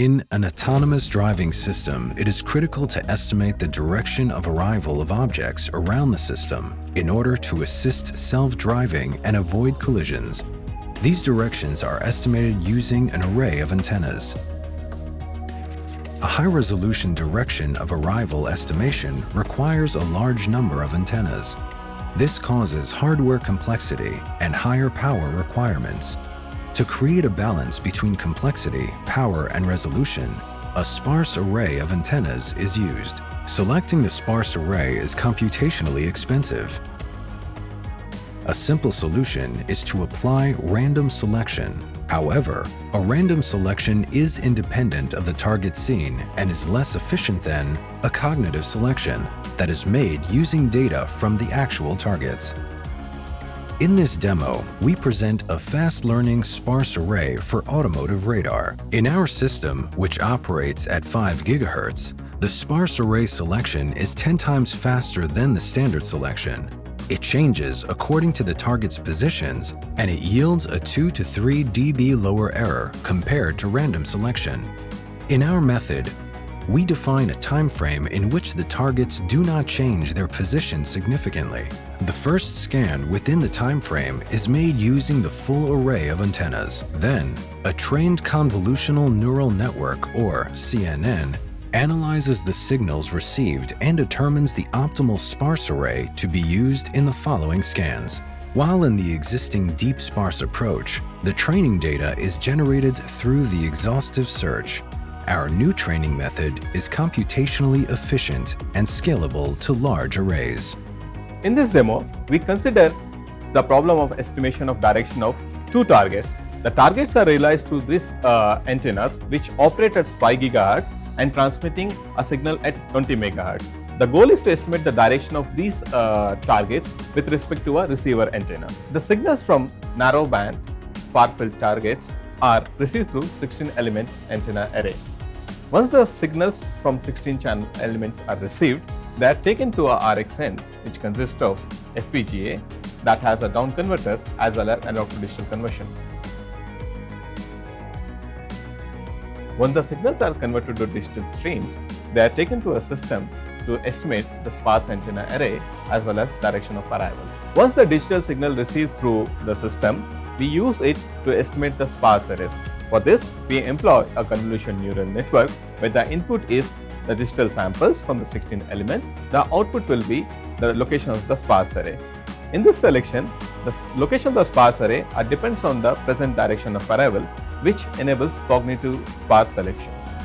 In an autonomous driving system, it is critical to estimate the direction of arrival of objects around the system in order to assist self-driving and avoid collisions. These directions are estimated using an array of antennas. A high-resolution direction of arrival estimation requires a large number of antennas. This causes hardware complexity and higher power requirements. To create a balance between complexity, power, and resolution, a sparse array of antennas is used. Selecting the sparse array is computationally expensive. A simple solution is to apply random selection However, a random selection is independent of the target scene and is less efficient than a cognitive selection that is made using data from the actual targets. In this demo, we present a fast-learning sparse array for automotive radar. In our system, which operates at 5 GHz, the sparse array selection is 10 times faster than the standard selection, it changes according to the target's positions, and it yields a 2 to 3 dB lower error compared to random selection. In our method, we define a time frame in which the targets do not change their position significantly. The first scan within the time frame is made using the full array of antennas. Then, a trained convolutional neural network, or CNN, analyzes the signals received and determines the optimal sparse array to be used in the following scans. While in the existing deep sparse approach, the training data is generated through the exhaustive search. Our new training method is computationally efficient and scalable to large arrays. In this demo, we consider the problem of estimation of direction of two targets. The targets are realized through these uh, antennas which operate at 5 GHz and transmitting a signal at 20 MHz. The goal is to estimate the direction of these uh, targets with respect to a receiver antenna. The signals from narrowband far-field targets are received through 16 element antenna array. Once the signals from 16 channel elements are received, they are taken to a RXN which consists of FPGA that has a down converters as well as analog to digital conversion. When the signals are converted to digital streams, they are taken to a system to estimate the sparse antenna array as well as direction of arrivals. Once the digital signal received through the system, we use it to estimate the sparse arrays. For this, we employ a convolution neural network where the input is the digital samples from the 16 elements, the output will be the location of the sparse array. In this selection, the location of the sparse array depends on the present direction of arrival which enables cognitive sparse selections.